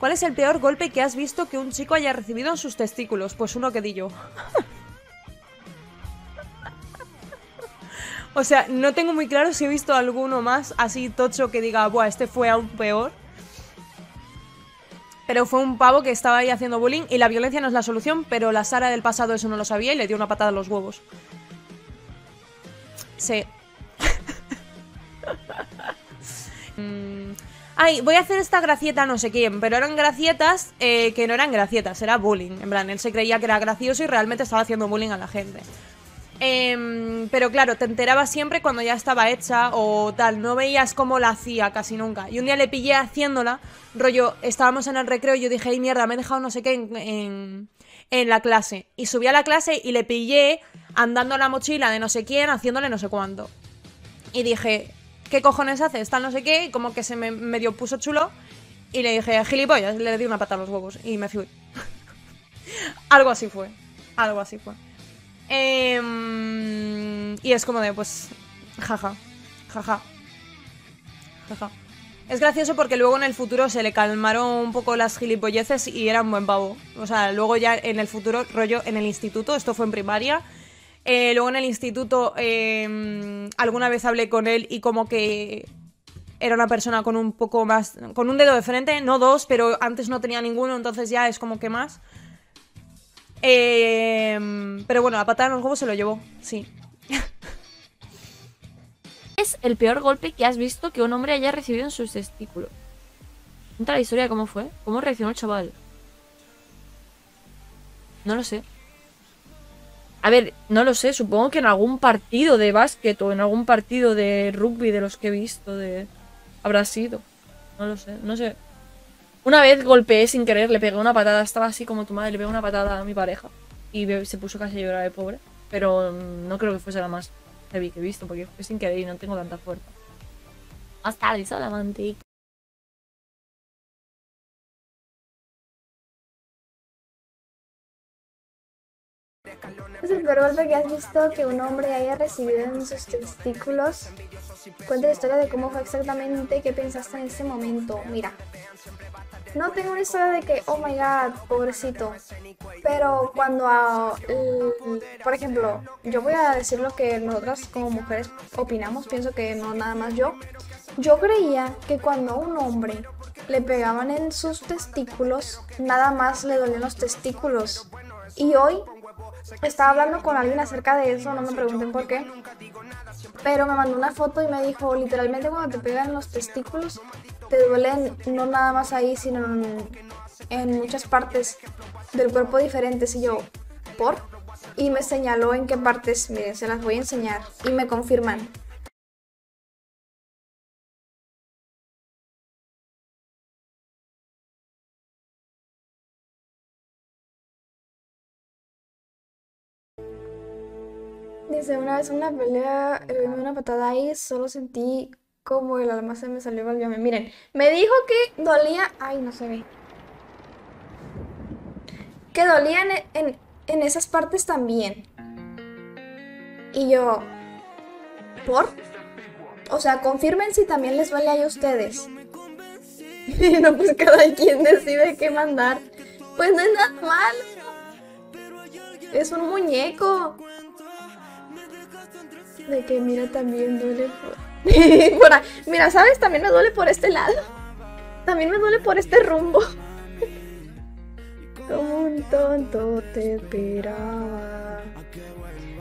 ¿Cuál es el peor golpe que has visto que un chico haya recibido en sus testículos? Pues uno que di yo. o sea, no tengo muy claro si he visto alguno más así tocho que diga, buah, este fue aún peor. Pero fue un pavo que estaba ahí haciendo bullying y la violencia no es la solución, pero la Sara del pasado eso no lo sabía y le dio una patada a los huevos. Sí. Mm, Ay, voy a hacer esta gracieta no sé quién, pero eran gracietas eh, que no eran gracietas, era bullying. En plan, él se creía que era gracioso y realmente estaba haciendo bullying a la gente. Em, pero claro, te enterabas siempre cuando ya estaba hecha o tal, no veías cómo la hacía casi nunca. Y un día le pillé haciéndola, rollo, estábamos en el recreo y yo dije, ay mierda, me he dejado no sé qué en, la clase. Y subí a la clase y le pillé andando la mochila de no sé quién, haciéndole no sé cuánto. Y dije, ¿qué cojones haces? Tal no sé qué, y como que se me medio puso chulo. Y le dije, gilipollas, le di una pata a los huevos y me fui. algo así fue. Algo así fue. Em, y es como de, pues, jaja, jaja, jaja. Es gracioso porque luego en el futuro se le calmaron un poco las gilipolleces y era un buen pavo. O sea, luego ya en el futuro, rollo en el instituto, esto fue en primaria, eh, luego en el instituto eh, alguna vez hablé con él y como que era una persona con un poco más, con un dedo de frente, no dos, pero antes no tenía ninguno, entonces ya es como que más. Eh, pero bueno, la patada en los huevos se lo llevó, sí. es el peor golpe que has visto que un hombre haya recibido en sus testículos? Cuenta la historia de cómo fue, cómo reaccionó el chaval. No lo sé. A ver, no lo sé, supongo que en algún partido de básquet o en algún partido de rugby de los que he visto habrá sido. No lo sé, no sé. Una vez golpeé sin querer, le pegué una patada, estaba así como tu madre, le pegué una patada a mi pareja y se puso casi a llorar de pobre, pero no creo que fuese la más heavy que he visto porque fue sin querer y no tengo tanta fuerza. Tarde, solamente. Es el peor golpe que has visto que un hombre haya recibido en sus testículos. Cuenta la historia de cómo fue exactamente, qué pensaste en ese momento. Mira, no tengo una historia de que, oh my god, pobrecito. Pero cuando, ah, por ejemplo, yo voy a decir lo que nosotras como mujeres opinamos, pienso que no nada más yo. Yo creía que cuando a un hombre le pegaban en sus testículos, nada más le dolían los testículos. Y hoy estaba hablando con alguien acerca de eso, no me pregunten por qué. Pero me mandó una foto y me dijo, literalmente cuando te pegan los testículos, te duelen no nada más ahí, sino en, muchas partes del cuerpo diferentes. Y yo, ¿por? Y me señaló en qué partes, miren, se las voy a enseñar. Y me confirman. Dice, una vez en una pelea, en una patada ahí, solo sentí como el alma se me salió al Miren, me dijo que dolía... Ay, no se ve. Que dolía en, en esas partes también. Y yo... ¿Por? O sea, confirmen si también les duele a ustedes. no, pues cada quien decide qué mandar. Pues no es nada malo. Es un muñeco. De que mira también duele por... Mira, ¿sabes? También me duele por este lado. También me duele por este rumbo. Como un tonto te esperaba.